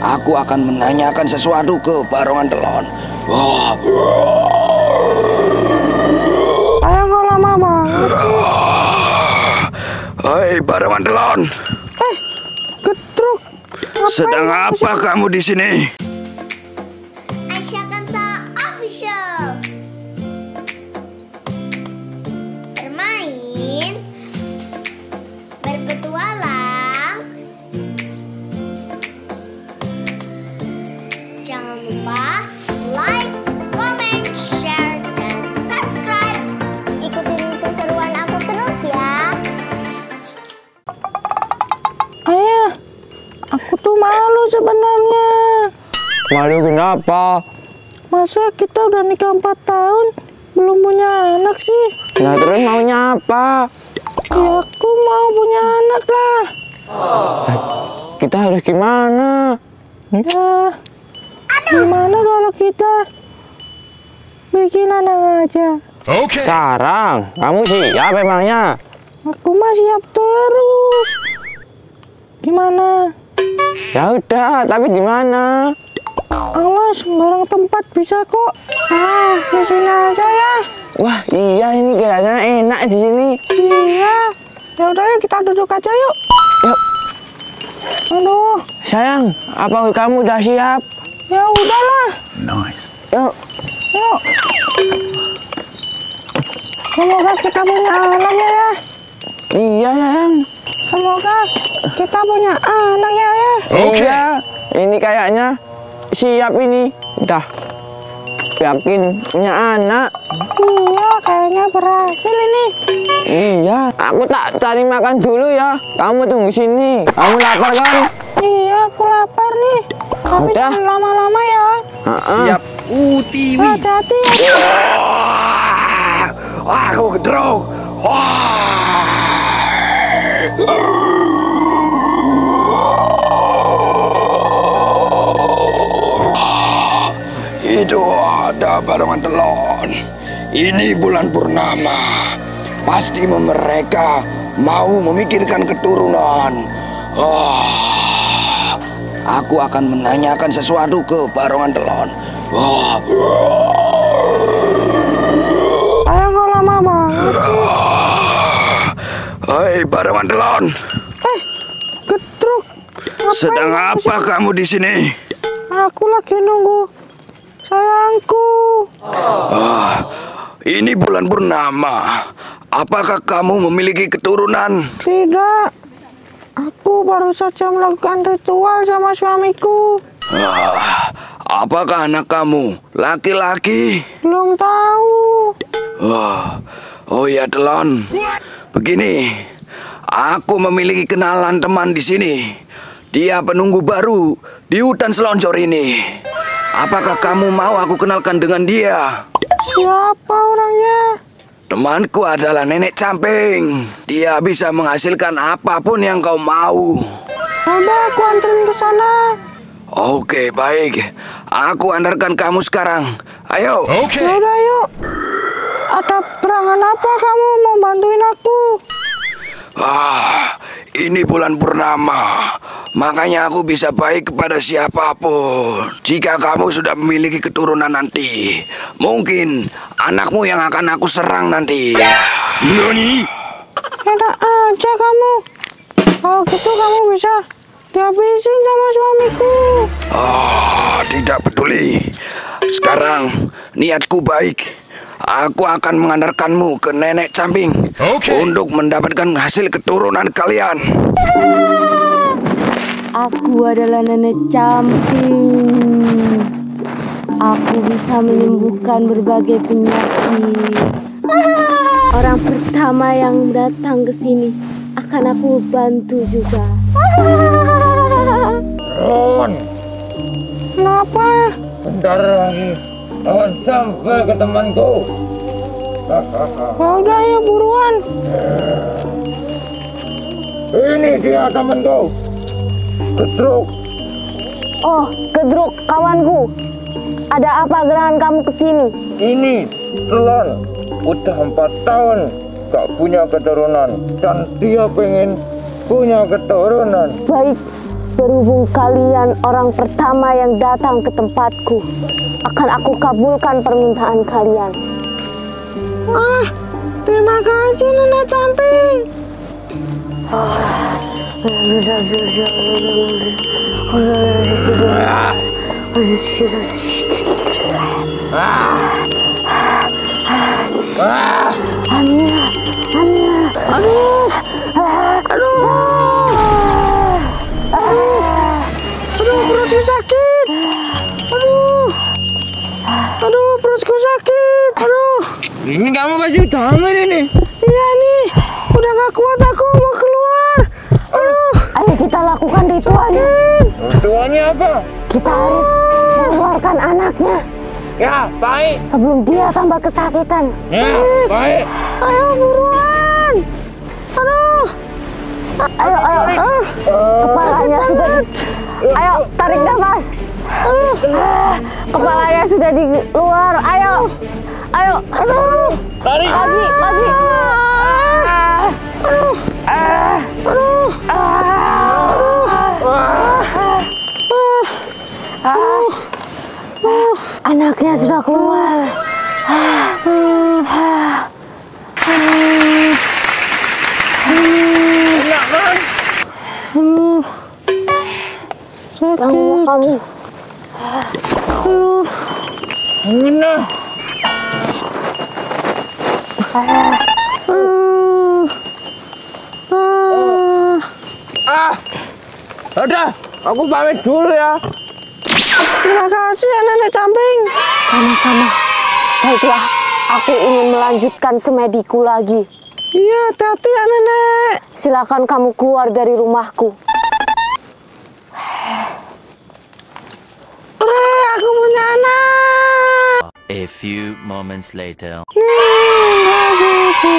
aku akan menanyakan sesuatu ke Barongan Telon. Ayo nggak lama banget sih. Hei, Barongan Telon. Eh, getruk. Sedang apa kamu di sini? Jangan lupa like, comment, share, dan subscribe Ikutin keseruan aku terus ya Ayah, aku tuh malu sebenarnya. Malu kenapa? Masa kita udah nikah 4 tahun belum punya anak sih? Nah terus maunya apa? Ya aku mau punya anak lah. Kita harus gimana? Ya, gimana kalau kita bikin anak aja? Sekarang, kamu siap emangnya? Aku mah siap terus. Gimana? Ya udah, tapi di mana? Allah sembarang tempat bisa kok. Ah, di sini aja ya. Wah, iya ini kayaknya enak di sini. Iya. Ya udah yuk kita duduk aja yuk. Yuk, Aduh, sayang, apa kamu udah siap? Ya udahlah. Nice. Yuk, Yuk. Semoga kita punya anak ya ya. iya sayang. Semoga kita punya anak ya ya. Iya, ini kayaknya siap ini. Udah, yakin punya anak. Iya, kayaknya berhasil ini. Iya, aku tak cari makan dulu ya. Kamu tunggu sini. Kamu lapar kan? Iya, aku lapar nih. Tapi Udah. jangan lama-lama ya. Ha-ha. Siap. Utiwi. Hati-hati ya. Wah, aku gedruk. Wah. Itu ada barongan telon. Ini bulan purnama. Pasti mereka mau memikirkan keturunan. Wah. Aku akan menanyakan sesuatu ke barongan telon. Wah. Ayo nggak lama banget sih. Hei, barongan telon. Eh, getruk. Ngapain Sedang apa kamu di sini? Aku lagi nunggu sayangku. Ini bulan purnama. Apakah kamu memiliki keturunan? Tidak. Aku baru saja melakukan ritual sama suamiku. Ah, apakah anak kamu laki-laki? Belum tahu. Wah, oh ya telon. Begini, aku memiliki kenalan teman di sini. Dia penunggu baru di hutan selonjor ini. Apakah kamu mau aku kenalkan dengan dia? Siapa orangnya? Temanku adalah nenek camping. Dia bisa menghasilkan apa pun yang kau mau. Udah, aku anterin ke sana. Oke, baik. Aku antarkan kamu sekarang. Ayo. Ya udah yuk. Ada perangan apa kamu mau bantuin aku? Ah, ini bulan purnama. Makanya aku bisa baik kepada siapa pun. Jika kamu sudah memiliki keturunan nanti, mungkin anakmu yang akan aku serang nanti. Enak aja kamu. Kalau gitu kamu bisa dihabisin sama suamiku. Ah, tidak peduli. Sekarang niatku baik. Aku akan mengantarkanmu ke nenek camping untuk mendapatkan hasil keturunan kalian. Aku adalah nenek camping. Aku bisa menyembuhkan berbagai penyakit. Orang pertama yang datang ke sini akan aku bantu juga. Ron, Kenapa? bentar lagi akan sampai ke temanku. Ya udah yuk buruan. Ini dia temanku. Gedruk. Oh, Gedruk, kawanku. Ada apa gerangan kamu ke sini? Ini telon udah empat tahun gak punya keturunan dan dia pengen punya keturunan. Baik, Berhubung kalian orang pertama yang datang ke tempatku, akan aku kabulkan permintaan kalian. Ah, terima kasih Nona Camping. Amira, Amira, Aduh, Ini kamu pasti udah hamil ini. iya nih, udah gak kuat aku mau keluar. Aduh, ayo kita lakukan ritualnya. Tuanya apa? Kita harus mengeluarkan anaknya Ya, baik. sebelum dia tambah kesakitan. Ya, baik. ayo buruan. Aduh, Ayo, ayo, ah, kepalanya sudah di... Ayo, tarik nafas. Ah, Kepalanya sudah di luar. Ayo, ayo. aduh, Tarik. Lagi, lagi. Ah, aduh, ah, aduh, ah. Anaknya sudah keluar. Enak kan? Kamu, kamu. Enak. Ah. Ah. Udah, aku pamit dulu ya. Terima kasih ya Nenek Camping. Sama-sama. Baiklah, aku ingin melanjutkan semediku lagi. Iya, hati-hati ya Nenek. Silakan kamu keluar dari rumahku. A few moments later. Bubu.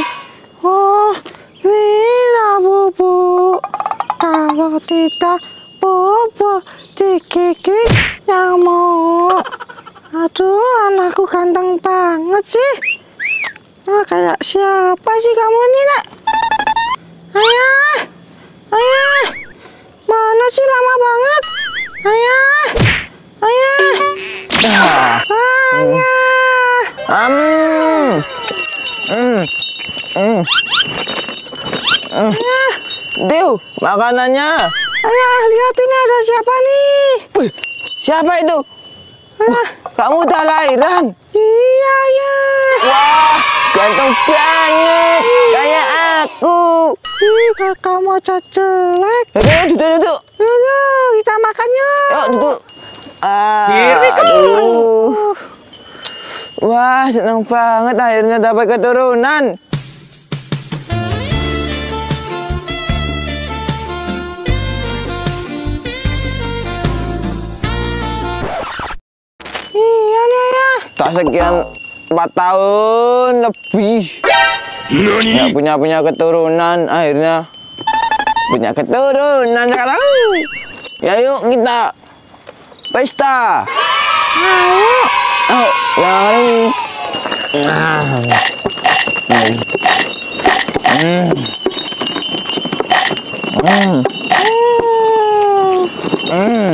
Oh, Nina bubu. Kalau tidak bobo digigit nyamuk. Aduh, anakku ganteng banget sih. Ah, kayak siapa sih kamu Hmm. Diu, makanannya. Ayah, lihat ini ada siapa nih? Wih, siapa itu? Ah, Kamu udah lahiran? iya, ya. Wah, ganteng banget. Kayak aku. Ih, kakak mau jelek. Ayo, duduk, duduk. Yuk, yuk, kita makan yuk. Yuk, duduk. Ah, aduh. Wah, senang banget akhirnya dapat keturunan. Sekian empat tahun lebih. Nggak punya punya keturunan akhirnya punya keturunan sekarang. Ya yuk kita pesta. Ayo. Oh. Nah. Hmm. Hmm. Hmm.